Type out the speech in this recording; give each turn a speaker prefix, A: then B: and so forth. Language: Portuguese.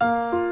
A: Música